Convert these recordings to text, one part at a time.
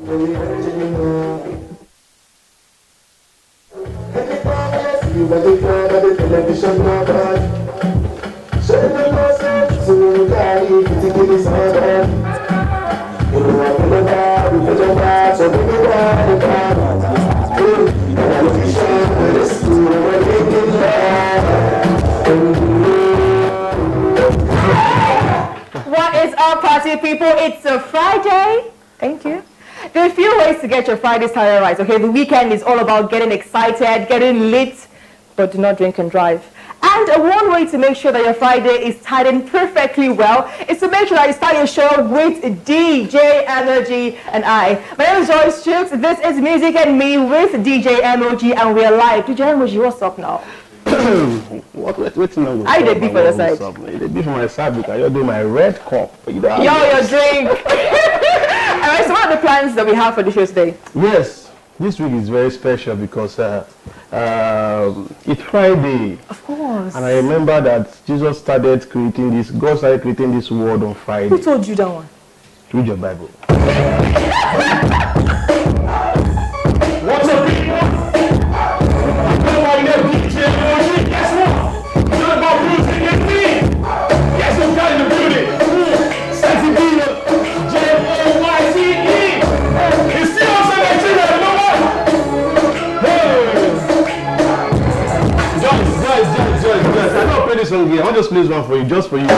What is up, party people? It's a Friday. Thank you. There are a few ways to get your Friday started right. Okay, the weekend is all about getting excited, getting lit, but do not drink and drive. And one way to make sure that your Friday is tied in perfectly well is to make sure that you start your show with DJ Energy and I. My name is Joyce Chooks. This is Music and Me with DJ MOG, and we are live. DJ MOG, what's up now? what wait, wait till now. I did be for your side. They be for my side because you're doing my red cup. Yo, your drink. So what are the plans that we have for the show today? Yes, this week is very special because uh, um it's Friday. Of course. And I remember that Jesus started creating this, God started creating this world on Friday. Who told you that one? Read your Bible. song here. I'll just play one for you, just for you.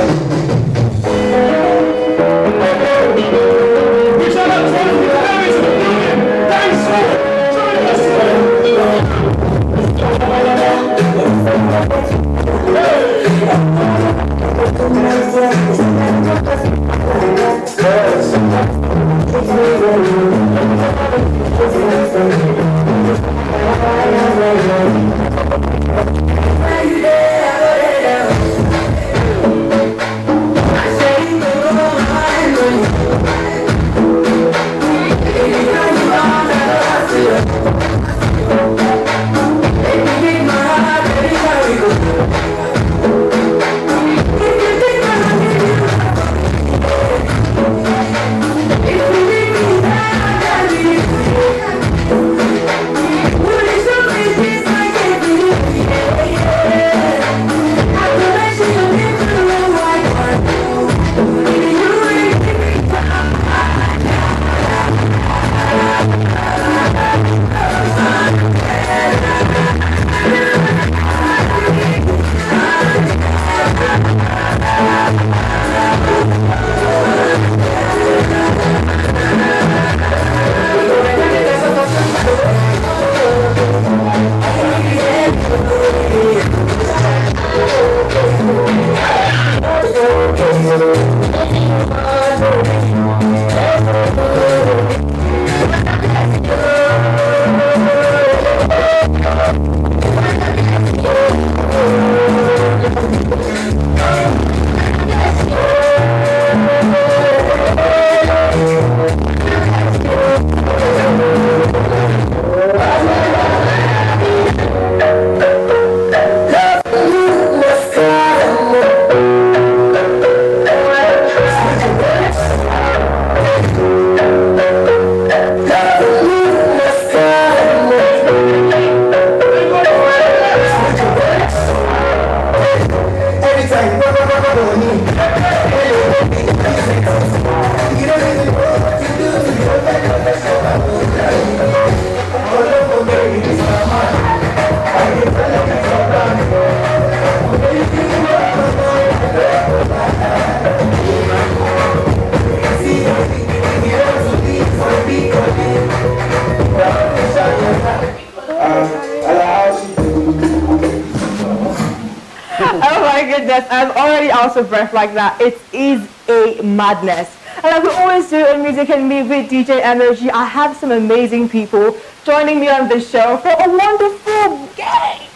I'm already out of breath like that. It is a madness. And like we always do in Music and Me with DJ Energy, I have some amazing people joining me on this show for a wonderful game.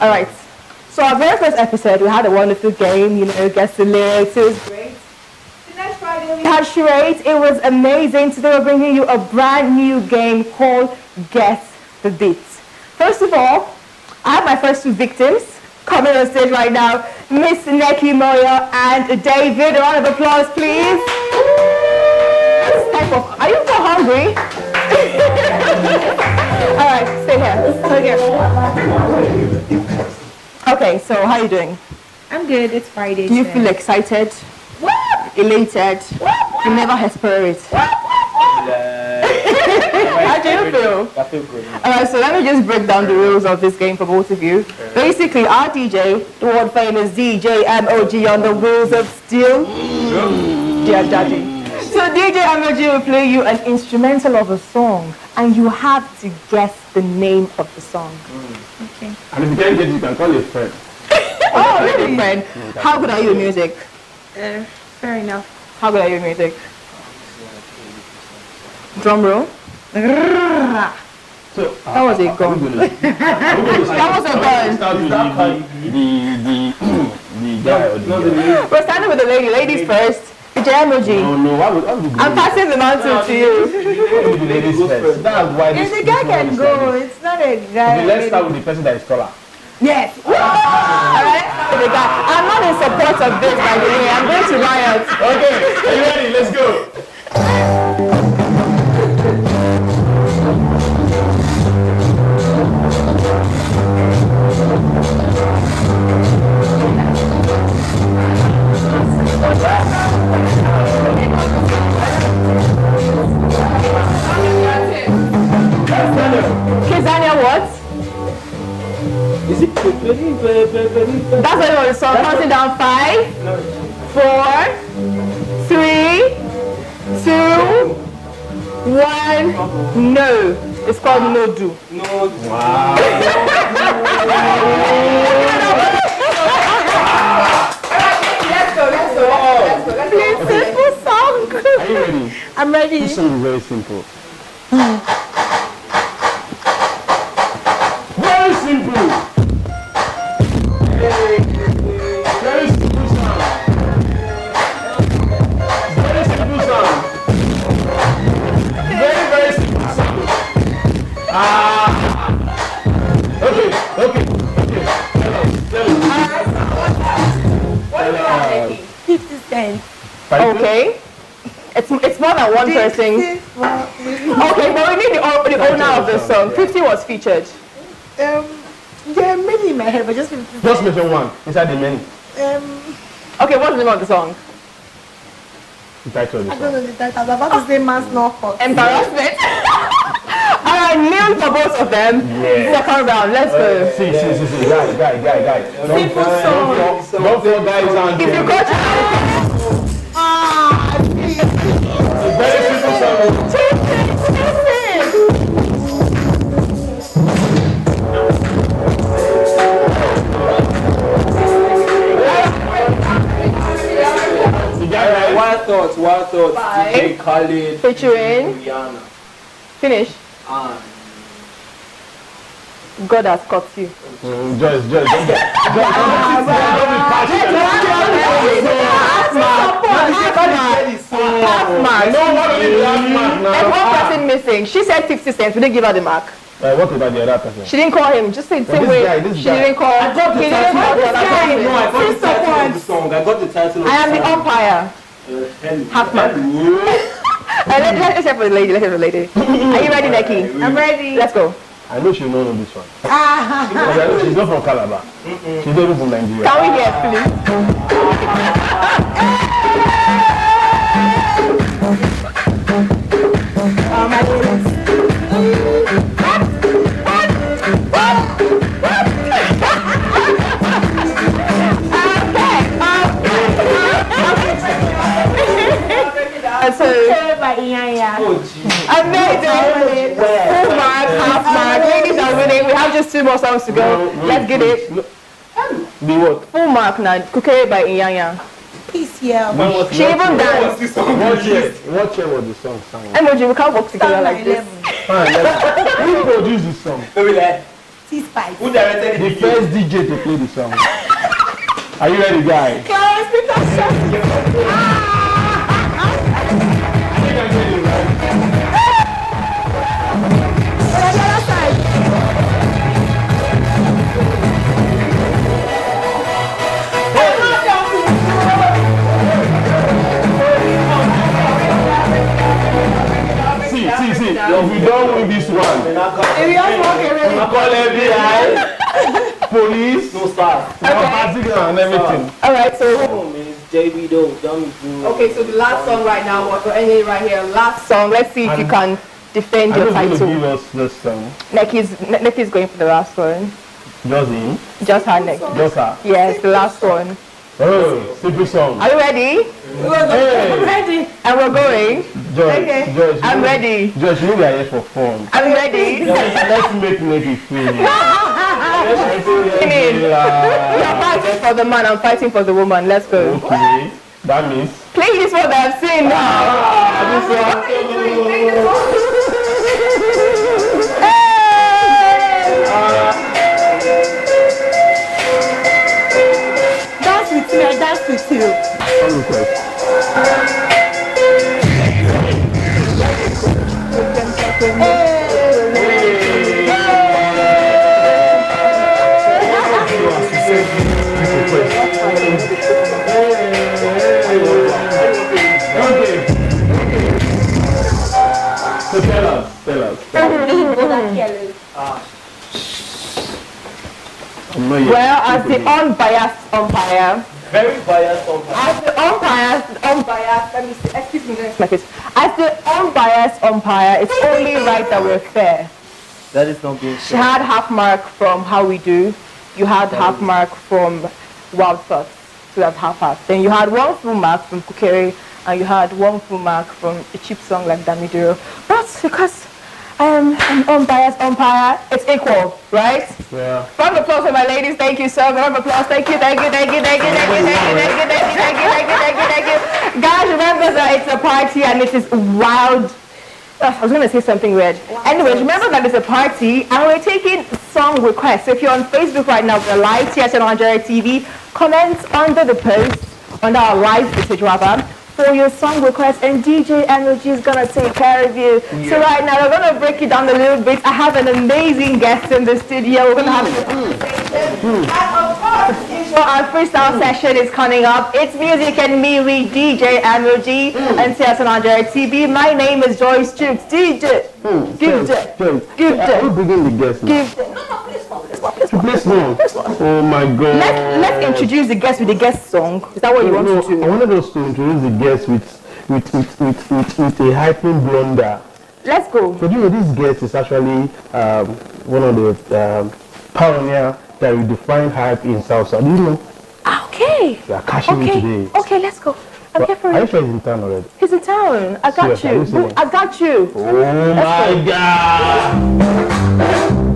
All right. So our very first episode, we had a wonderful game, you know, guess the lyrics, it was great. The next Friday we had charades, it was amazing. Today we're bringing you a brand new game called Guess the Beats. First of all, I have my first two victims coming on stage right now, Miss Neki Moya and David. A round of applause, please. Are you so hungry? All right, stay here. Stay here. Okay, so how are you doing? I'm good. It's Friday. Do you today. feel excited? Elated? You never desperate? How do you feel? I feel good. Alright, so let me just break down the rules of this game for both of you. Basically, our DJ, the world famous DJ MOG on the wheels of steel. Dear Daddy. So DJ MOG will play you an instrumental of a song and you have to guess the name of the song. Okay. And if you can't get it, you can call your friend. Oh, really, friend? How good are you in music? Uh, fair enough. How good are you in music? Drum roll. So, That was a gun. That was a gun. Start the, the, the, the guy or the girl. lady. We're starting with the lady. Ladies first. DJ Emoji. No, no, why would, why would you I'm passing the mantle to you. Why would the ladies first? That's why this, If the guy one can go, it's not a guy. Okay, let's start with the person that is taller. Yes. Alright? The guy. I'm not in support of this, by the way. I'm going to riot. Okay, are you ready? Let's go. It? That's what the song. Counting down five, four, three, two, one. No. It's called no do. No. Let's go, let's go, let's go, let's go. Simple song. Are you ready? I'm ready. This song is very simple. than one person. Okay, but we need the, the owner of the song. 50 was featured. Um, there are many in my head, but just 50 Just mention one inside the many. Um, Okay, what's the name of the song? The title of the I don't song. know the title. I was about to say Man's Not Hot. Embarrassment. Alright, kneel for both of them. Yeah. Second round, let's go. See, see, see, see, guy, guy, guy, guy. Don't, Simple don't, song. don't fall guys and If you coach thoughts, wild thoughts. Five. DJ Khaled, featuring, Rihanna, finish. and God has caught you. Mm, Joyce, Joyce, don't get, Joyce, don't be, don't be passionate. Half mark. No, what will be last mark There's now? one person missing. She said 50 cents. We didn't give her the mark. Uh, what about the other person? She didn't call him. Just say the same way. guy, she guy. didn't call. I got the he title. didn't call. I no, I got the title of the song. I got the title of I am the umpire. Uh. Half mark. Hello. Uh, let, let's hear for the lady. Let's hear for the lady. Are you ready, Neki? I'm ready. Let's go. I know she don't know this one. Ah, Because I know she's not from Calabar. She's not even from Nigeria. Can we hear, please? oh my goodness. Uh, so, Carried by Iyanya. Oh, gee. amazing. Full mark, half mark. Ladies are winning. We have just two more songs to go. Let's get it. No. The what? Oh, Full mark now. Kukere by Iyanya. Peace, yeah. She even danced. What year? What year was the song sung? Emoji, we can't work together Song like this. Fine, let's- ah, Who produced the song? Maybe like, T-Spice. who directed The the first DJ to play the song. Are you ready, guy? Clarence Peterson. On if we don't win this one, If you have work already. I call FBI, police, No stars. okay. and everything. All right, so Come on, man. It's JB though. Dummy fool. okay, so the last song right now, what we're ending right here. Last song. Let's see if you can defend I'm your just going to title. give us this um, Neki's Neki's going for the last one. just him, Just her neck. just her. Yes, the last one. Oh, simple song. Are you ready? Hey, Ready. And we're going. Joyce, Okay. Joyce, I'm know- ready. Joyce, you know we are here for fun. I'm ready. Let's make Nikki feel. Finish. You're fighting for the man, I'm fighting for the woman. Let's go. Okay, that means. Please, what I've seen now. Ah, Dance with May I dance with you? All request. Well, as the unbiased umpire, very biased on as the unbiased, unbiased, let me see, excuse me, next like this. As the unbiased umpire, it's only right that we're fair. That is not being fair. She had half mark from How We Do. You had half mark from Wild Thoughts. So that's half half. Then you had one full mark from Kukere and you had one full mark from a cheap song like Dami Duro. But because am an unbiased umpire, it's equal, right? Yeah. Round of applause for my ladies. Thank you, sir. Round of applause. Thank you, thank you, thank you, thank you, thank you, thank you, thank you, thank you, thank you, thank you, thank you, thank you. Guys, remember that it's a party and it is wild. Ugh, I was going to say something weird. Anyways, remember that it's a party and we're taking song requests. So if you're on Facebook right now, we're live, TSL Nigeria TV, comment under the post, under our live message rather, for your song request and DJ Energy is going to take care of you. So right now, we're going to break it down a little bit. I have an amazing guest in the studio. We're to have a conversation. And of course, our freestyle hmm. session is coming up. It's music and me with DJ Energy and TSL Nigeria TV. My name is Joyce Chooks. DJ. Give it. Give Are we it. begin the guest? Give it. Please no. Oh my God. Let's, let's introduce the guest with the guest song. Is that what you want no, to do? I wanted us to introduce the guest with with with with, with, with a hyping blunder. Let's go. So do you know this guest is actually um, one of the um, pioneer that redefined hype in South. Do you know? Ah, Okay. We are cashing Okay. today. Okay, let's go. I'm here for Are you sure he's in town already? He's in town. I got you you. I got you. Oh my God!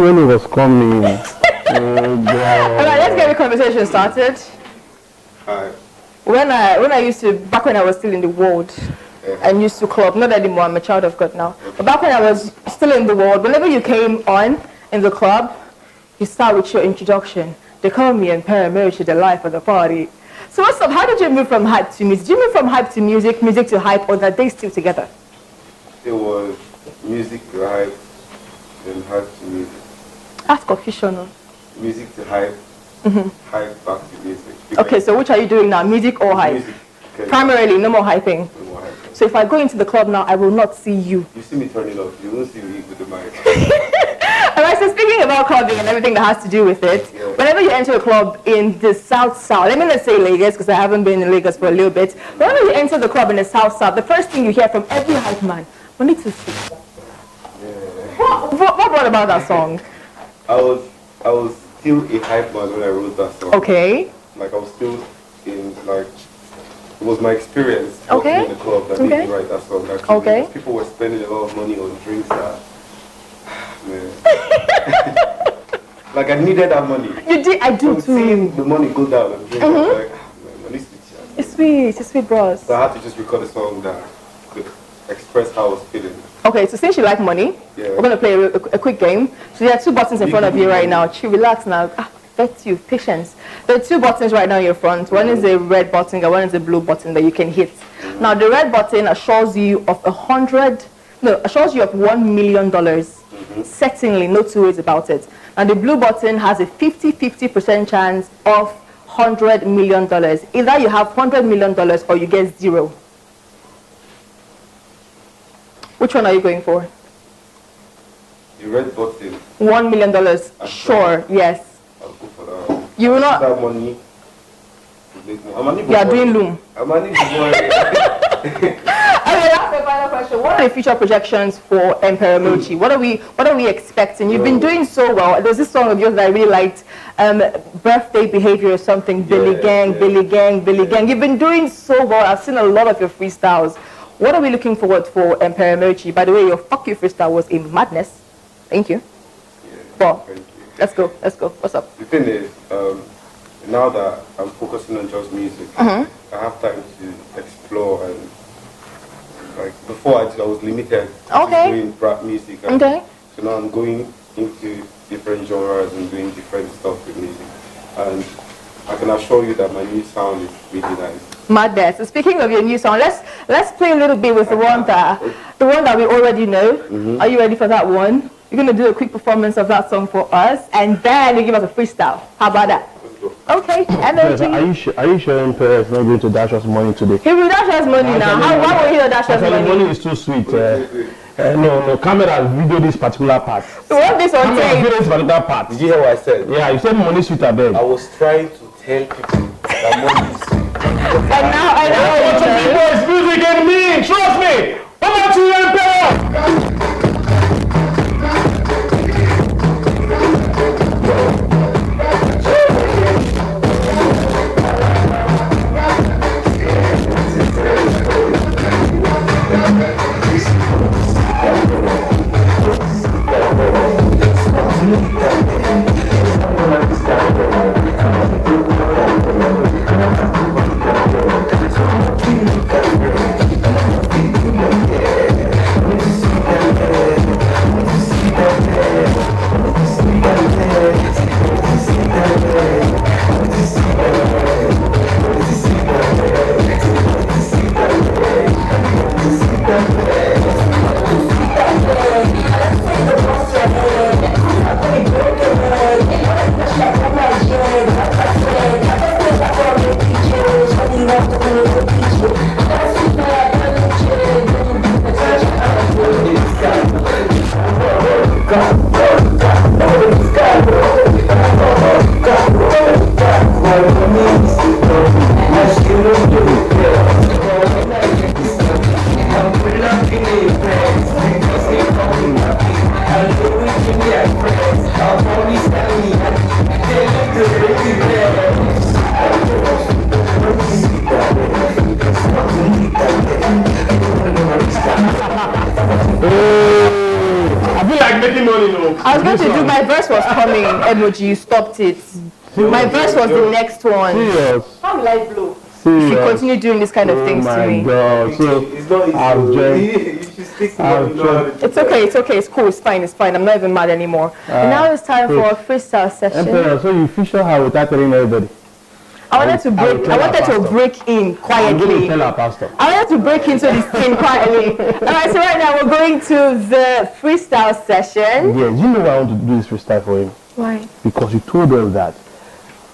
When he was coming. Oh All God! right, let's get the conversation started. Hi. When I when I used to back when I was still in the world and used to club, not anymore, I'm a child of God now. But back when I was still in the world, whenever you came on in the club, you start with your introduction. They call me and Paramount to the life of the party. So what's up? How did you move from hype to music? Did you move from hype to music, music to hype, or are they still together? It was music to hype, then hype to music. That's confusion. music to hype, hype back to music. Mm-hmm. Okay, so which are you doing now? Music or hype? Music. Okay. Primarily, no more hyping. No more hype. So if I go into the club now, I will not see you. You see me turning off, you won't see me with the mic. Alright, so speaking about clubbing and everything that has to do with it, Yeah. whenever you enter a club in the South South, let me not say Lagos because I haven't been in Lagos for a little bit, but whenever you enter the club in the South South, the first thing you hear from every hype man, we need to see. What, what, what brought about that song? I was I was still a hype man when I wrote that song. Okay, Like I was still in like it was my experience Okay. in the club that Okay. made me write that song. Actually, Okay. People were spending a lot of money on drinks that man. like I needed that money. you did, I do So seeing the money go down and drink, I was like, ah, man, I need to charge. It's sweet, it's sweet, bros. So I had to just record a song that could express how I was feeling. Okay, so since you like money, Yeah. we're gonna play a, a quick game. So there are two buttons in front of you right now. Chi, relax now. Ah, that's you, patience. There are two buttons right now in your front. One is a red button and one is a blue button that you can hit. Now the red button assures you of a hundred, no, assures you of one million dollars. Certainly, no two ways about it. And the blue button has a 50-50% chance of hundred million dollars. Either you have hundred million dollars or you get zero. Which one are you going for? The red button, One million dollars. Sure, yes. I'll go for that. one. You will not. that money. to make more. I'm an You are doing loom. I'm an boy. Okay, that's the final question. What are the future projections for Emperor Mochi? What are we What are we expecting? You've been doing so well. There's this song of yours that I really liked, um, "Birthday Behavior" or something. Billy Yeah, Gang, yeah. Billy Gang, Billy Gang. You've been doing so well. I've seen a lot of your freestyles. What are we looking forward for Emperor Mochi? By the way, your "Fuck You" freestyle was a madness. Thank you. Well, Thank you. let's go. Let's go. What's up? The thing is, um, now that I'm focusing on just music, Mm-hmm. I have time to explore and like before I, I was limited to Okay. doing rap music. And Okay. So now I'm going into different genres and doing different stuff with music, and I can assure you that my new sound is really nice. Madness. So speaking of your new song, let's let's play a little bit with the one that the one that we already know. Mm-hmm. Are you ready for that one? You're gonna do a quick performance of that song for us, and then you give us a freestyle. How about that? Let's go. Okay. Yes, Energy. are you sure? Are you sure Emperor not going to dash us money today? He will dash us money now. How, why will he dash us Actually, money? money is too sweet. Uh, uh, no, no, camera video this particular part. We want this on Camera tape. video this particular part. Did you hear what I said? Yeah, you said money sweet a bed. I was trying to tell people that money is And now I know. Up, big boys? Music and me. Trust me. Come on to Emperor. I feel like making money, no. I was going to do my verse was coming. Emoji, you stopped it. My verse was the next one. Serious. How will I blow? If you Serious. continue doing this kind of Oh things to me, my me. God. So, It's not easy. I've though. just- you should stick to I've what you know how to do. It's okay, it's okay, it's cool, it's fine, it's fine. I'm not even mad anymore. Ah, and now it's time for a freestyle uh, session. Emperor, so you feature her without telling everybody. I wanted to break. tell I wanted to break in I'm quietly. tell our pastor. I wanted to break into this thing quietly. All right, so right now we're going to the freestyle session. Yes, you know why I want to do this freestyle for him. Why? Because you told them that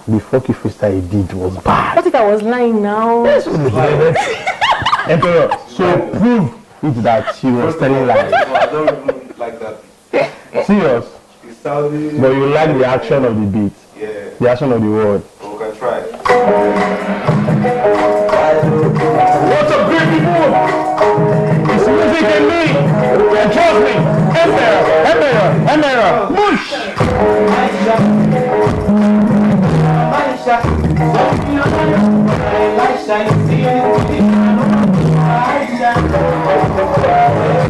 the funky freestyle he did was bad. What if I was lying now? Emperor, so prove it that she was telling lies. No, I don't even like that. Serious. It sounded. But you like the action of the beat, Yeah, the action of the word. we can try. What's up, great people? It's music and me. And trust me, Emperor, Emperor, Emperor, Mush. Guys, Yeah.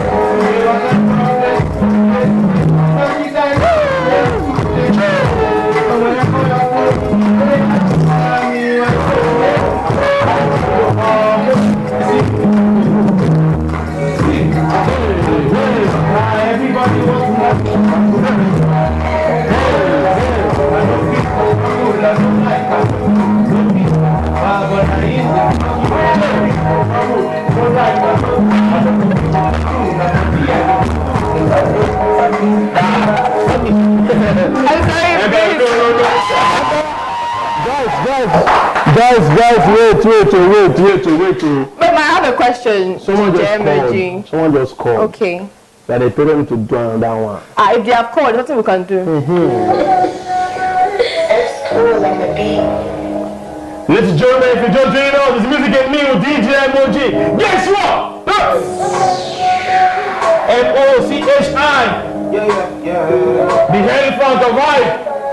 Guys, guys, guys, wait, wait, wait, wait, wait, wait. But I have a question. Someone just Emerging. called. Someone just called. Okay. That they told them to do another one. Ah, if they have called, nothing we can do. Ladies and gentlemen, if you just joining us, this music and me with DJ MOG. Guess what? M-O-C-H-I. Yeah, yeah, yeah. The elephant of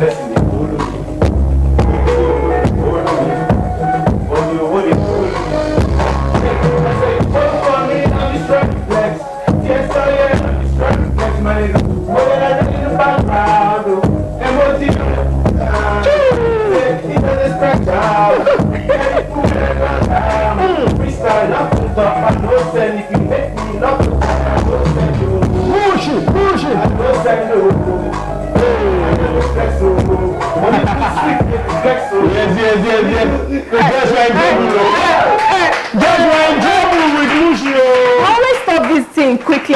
Listen,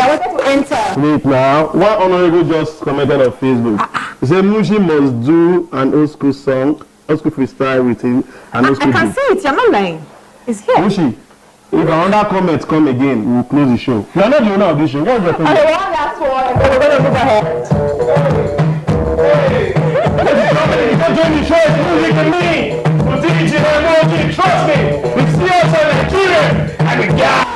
I wanted to enter. Wait now. One honorable just commented on Facebook. He said Mushi must do an old school song, old school freestyle with him, and I, old I school can see it. You're not lying. It's here. Mushi, if another comment come again, we will close the show. You are not the owner of this show. What's your Okay, comment? one last one, we're going to move ahead. Don't join the show. It's music me. DJ MOG. Trust me. We see us in Nigeria. And we got